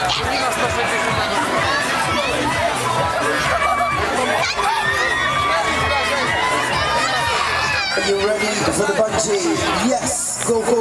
Are you ready for the bungee? Yes! Go, go!